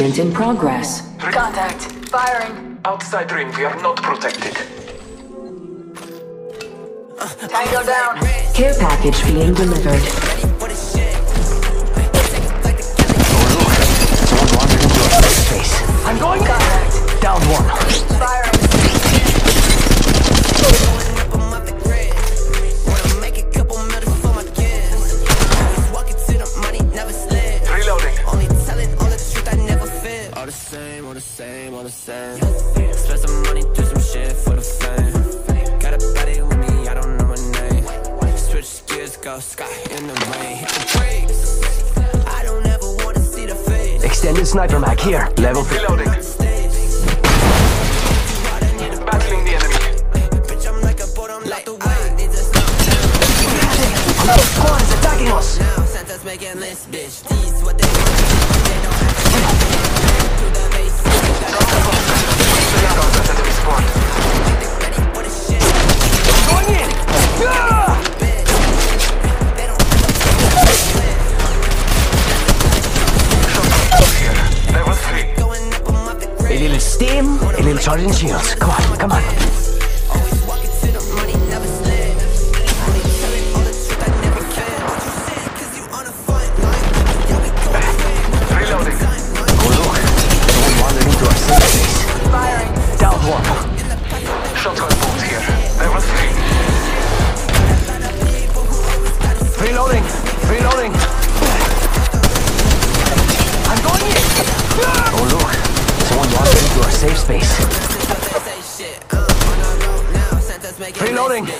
Shipment in progress. Contact. Firing. Outside ring, we are not protected. Tango down. Care package being delivered. Same, all the same, all the same. Spend some money, do some shit for the fame. Got a body with me, I don't know my name. Switch gears, go sky in the rain. Hit the brakes. I don't ever wanna see the face. Extended sniper mag here. Level 3. Reloading. Battling the enemy. Bitch, I'm like a boat, I'm like the way. Need to stop Another squad is attacking us. now. Santa's making lists, bitch. These what they want. Steam, a little charging shields. Come on, come on. Shit. Reloading. they.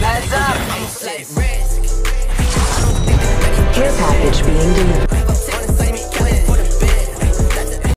Heads up. Care package being delivered.